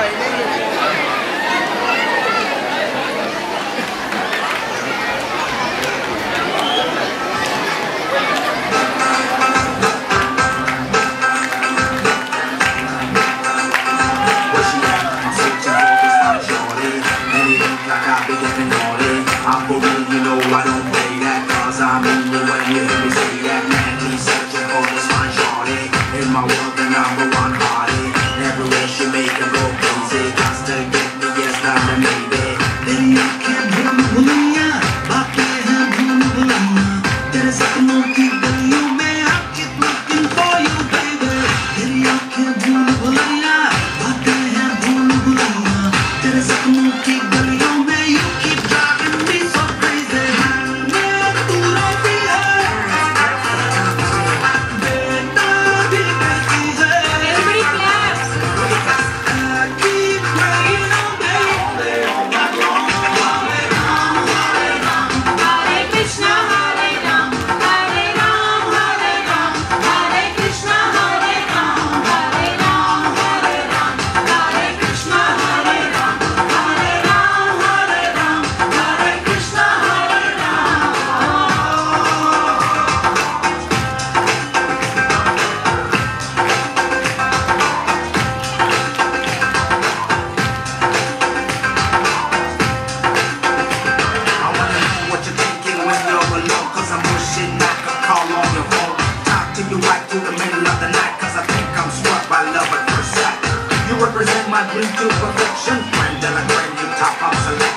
I'm searching represent my dream to perfection a friend, you top of